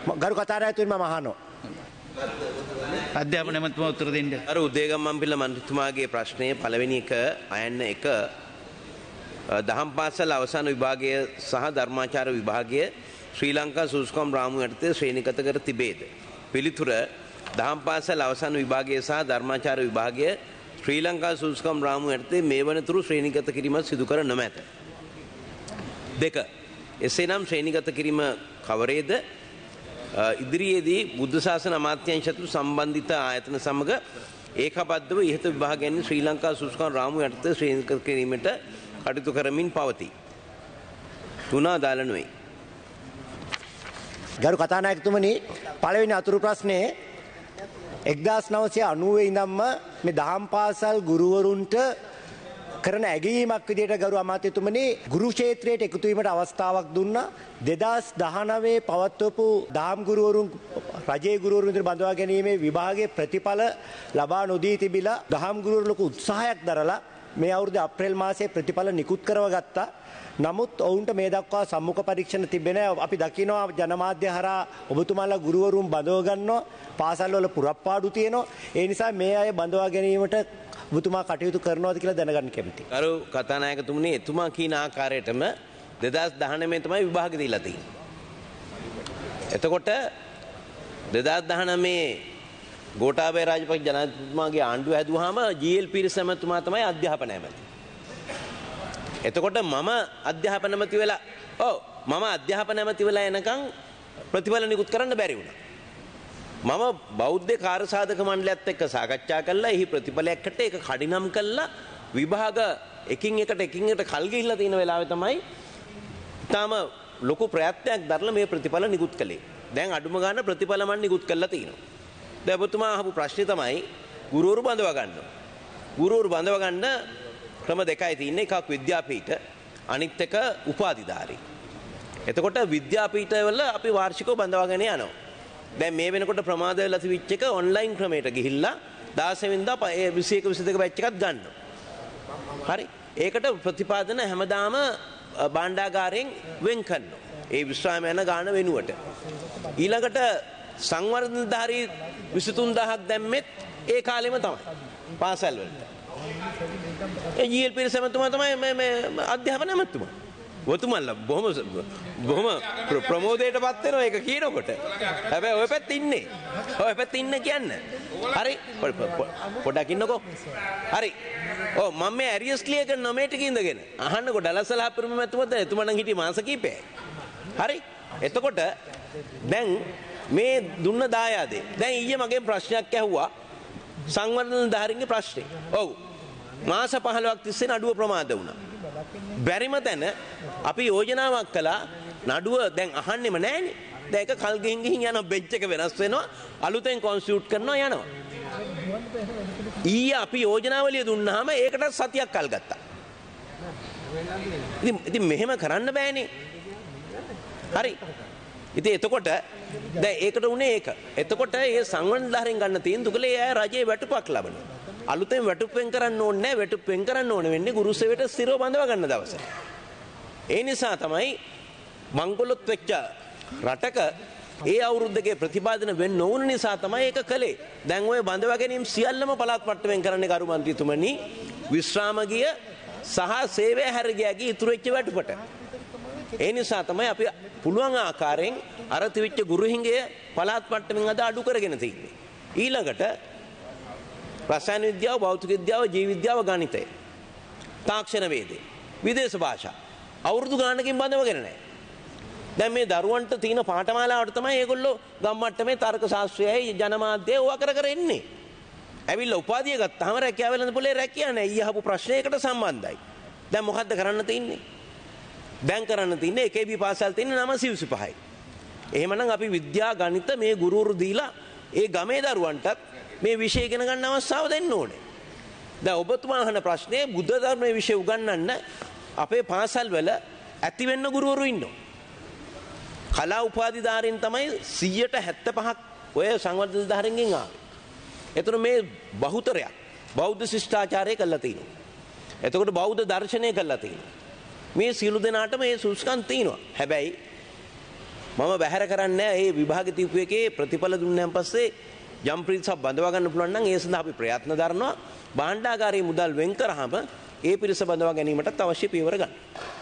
ගරු කතාරඇතුන්ම මහනෝ. අධ්‍යාපන ඇමතුමා උත්තර දෙන්න. අර උදේගම්මන්පිල මන්ත්‍රතුමාගේ ප්‍රශ්නය පළවෙනි එක අයන්න එක දහම් පාසල් අවසාන විභාගය සහ ධර්මාචාර විභාගය ශ්‍රී ලංකා සූස්කොම් රාමු යටතේ ශ්‍රේණිගත කර තිබේද. පිළිතුර දහම් පාසල් අවසාන විභාගය සහ ධර්මාචාර විභාගය ශ්‍රී ලංකා සූස්කම් රාමු යටතේ මේ වනතුරු ශ්‍රේණිගත කිරීමත් සිදු කර නොමැත. දෙක. එසේනම් ශ්‍රේණිගත කිරීම කවරේද ඉදිරියේදී බුද්ධ ශාසන අමාත්‍යංශතු සම්බන්ධිත ආයතන සමග ඒකබද්ධව ඉහත විභාගයන් ශ්‍රී ලංකා සුස්කම් රාමු යටතේ ශ්‍රේණිගත කිරීමට කටයුතු කරමින් පවතී. තුනා දාල නොවේ. ගරු කතානායකතුමනි පළවෙනි අතුරු ප්‍රශ්නයේ එක්දස් නවසය අනුවේ ඉඳම්ම මේ දහම් පාසල් ගුරුවරුන්ට කරන ඇගීමක් විදියට ගරු අමාත්‍යතුමනි ගුරු ක්ෂේත්‍රයට එකතුවීමට අවස්ථාවක් දුන්නා. දෙදස් දහනවේ පවත්වපු දහම් ගුරුවරුන් රජයේ ගුරුවරුන් විදිහට බඳවා ගැනීමේ විභාගයේ ප්‍රතිඵල ලබා නොදී තිබිලා දහම් ගුරුවරු ලොකු උත්සාහයක් දරලා මේ අවුරුදු අප්‍රේල් මාසයේ ප්‍රතිඵල නිකුත් කරව ගත්තා. නමුත් ඔවුන්ට මේ දක්වා සම්මුඛ පරීක්ෂණ තිබෙන අපි දකිනවා ජනමාධ්‍ය හරහා ඔබතුමාලා ගුරුවරුන් බඳව ගන්නවා. පාසල්වල පුරප්පාඩු තියෙනවා. ඒ නිසා මේ අය බඳවා ගැනීමට ඔබතුමා කටයුතු කරනවාද කියලා දැනගන්න කැමතියි. කරු කතානායකතුමනි එතුමා කියන ආකාරයටම දෙදස් දහනමේ තමයි විභාග දීලා තියෙන්නේ. එතකොට දෙදස් දහනමේ ගෝටාබේ රාජපක්ෂ ජනාධිපතිතුමාගේ ආණ්ඩුව හැදුවාම ජීඑල් පීරිස් ඇමතුමා තමයි අධ්‍යාපන ඇමති. එතකොට මම අධ්‍යාපන ඇමති වෙලා ඔව් මම අධ්‍යාපන ඇමති වෙලා එනකන් ප්‍රතිඵල නිකුත් කරන්න බැරි වුණා. මම බෞද්ධ කාර්යසාධක මණ්ඩලයත් එක්ක සාකච්ඡා කළා. එහි ප්‍රතිඵලයකට ඒක කඩිනම් කළා. විභාග එකින් එකට එකින් එකට කල් ගිහිල්ලා තියෙන වෙලාවේ තමයි තාම ලොකු ප්‍රයත්නයක් දරලා මේ ප්‍රතිඵල නිකුත් කළේ. දැන් අඩුම ගන්න ප්‍රතිඵල මන් නිකුත් කළා තියෙනවා. දැන් ඔබතුමා අහපු ප්‍රශ්නේ තමයි ගුරුවරු බඳව ගන්න. ගුරුවරු බඳව ගන්න ක්‍රම දෙකයි තියෙන්නේ. එකක් විද්‍යාපීඨ අනිත් එක උපාධිධාරී. එතකොට විද්‍යාපීඨවල අපි වාර්ෂිකව බඳවාගෙන යනවා. දැන් මේ වෙනකොට ප්‍රමාද වෙලා තිබිච්ච එක ඔන්ලයින් ක්‍රමයට ගිහිල්ලා 16 වෙනිදා 21 22 බැච් එකක් ගන්නවා. හරි. ඒකට ප්‍රතිපාදන හැමදාම භාණ්ඩාගාරයෙන් වෙන් කරනවා. ඒ විශ්‍රාම යන ගාන වෙනුවට. ඊළඟට සංවර්ධනධාරී 23000ක් දැම්මෙත් ඒ කාලෙම තමයි. පාසල් වලට. ඒ ජීඑල් පිරිසමතුමා තමයි මේ අධ්‍යාපන ඇමතුමා. ඔතුමල්ල බොහොම බොහොම ප්‍රමෝදයට පත්වෙන එක කියනකොට. හැබැ ඔය පැත් ඉන්නේ. ඔය පැත් ඉන්න කියන්න. හරි. පොඩකින්නකෝ හරි. ඕ මම ඇරියස්ලියක නොමේටික ඉඳගෙන අහන්නකො ඩලසලා පිරම ඇතුමද එතුමන හිටි මාසකීපේ හරි. එතකොට දැන් මේ දුන්න දායාදේ. දැන් ඊය මගේ ප්‍රශ්නයක් ඇහුවා. සංවර්ධන ධාරින්ගේ ප්‍රශ්නේ. ඔව්. මාස පහළවක් තිස්සේ නඩුව ප්‍රමාද වුණා. බැරිම තැන අපි යෝජනාවක් කළා නඩුව දැන් අහන්නෙම නෑනේ. දැන් ඒක කල් ගිහින් ගිහින් යන බෙන්ච් එක වෙනස් වෙනවා. අලුතෙන් කොන්ස්ටිටියුට් කරනවා යනවා. ඊයේ අපි යෝජනාවලිය දුන්නාම ඒකට සතියක් කල් ගත්තා. ඉතින් ඉතින් මෙහෙම කරන්න බෑනේ. හරි. ඉතින් එතකොට දැන් ඒකට උනේ ඒක. එතකොට ඒ සංවර්ධනධාරයෙන් ගන්න තියෙන තුකලේ අය රජයේ වැටුපක් ලබනවා. අලුතෙන් වැටුප් වෙන් කරන්න ඕනේ නැහැ වැටුප් වෙන් කරන්න ඕනේ වෙන්නේ ගුරු සේවයට ස්ථිරව බඳව ගන්න දවසේ. ඒ නිසා තමයි මංගලොත් වෙච්ච රටක ඒ අවුරුද්දගේ ප්‍රතිපාදන වෙන්න ඕන නිසා තමයි ඒක කළේ. දැන් ওই බඳව ගැනීම සියල්ලම පළාත් මට්ටමින් කරන්නේ කරු මන්ත්‍රීතුමනි විශ්‍රාමගිය සහ සේවය හැරගියගේ ඉතුරු වෙච්ච වැටුපට. ඒ නිසා තමයි අපි පුළුවන් ආකාරයෙන් අර තිවිච්ච ගුරු හිඟය පළාත් මට්ටමින් අද අඩු කරගෙන තියෙන්නේ. ඊළඟට රසායන විද්‍යාව භෞතික විද්‍යාව ජීව විද්‍යාව ගණිතය. තාක්ෂණ වේදේ. විදේශ භාෂා. අවුරුදු ගානකින් බඳවගෙන නැහැ. දැන් මේ දරුවන්ට තියෙන පාඨමාලාවට තමයි ඒගොල්ලෝ ගම්මට්ටමේ තර්ක ශාස්ත්‍රයයි ජනමාධ්‍යය ඕවා කර කර එන්නේ. ඇවිල්ලා උපාධිය ගත්තාම රැකියාව වෙළඳ පොලේ රැකියාව නැහැ. ඊය අහපු ප්‍රශ්නයකට සම්බන්ධයි. දැන් මොකද්ද කරන්න තියෙන්නේ දැන් කරන්න තියෙන්නේ එකේබී පාසල් තියෙන්නේ 925යි එහෙමනම් අපි විද්‍යා ගණිත මේ ගුරුවරු දීලා ඒ ගමේ දරුවන්ටත් මේ විෂය ඉගෙන ගන්න අවස්ථාව දෙන්න ඕනේ. දැන් ඔබතුමා අහන ප්‍රශ්නේ බුද්ධ ධර්මයේ විෂය උගන්වන්න අපේ පාසල් වල ඇති වෙන්න ගුරුවරු ඉන්නවා. කලා උපාධිධාරීන් තමයි 175ක් ඔය සංවර්ධන ධාරෙන්ගෙන් ආවේ. එතන මේ බහුතරයක් බෞද්ධ ශිෂ්ටාචාරය කළා තියෙනවා. එතකොට බෞද්ධ දර්ශනය කළා තියෙනවා. මේ සියලු දෙනාට මේ සුස්කම් තියෙනවා. හැබැයි මම බැහැර කරන්නේ ඒ විභාග තියපු එකේ ප්‍රතිඵල දුන්නන් පස්සේ යම් පිරිසක් බඳවා ගන්න පුළුවන් නම් ඒ සඳහා අපි ප්‍රයත්න දරනවා භාණ්ඩාගාරයේ මුදල් වෙන් කරාම ඒ පිරිස බඳවා ගැනීමටත් අවශ්‍ය පියවර ගන්න.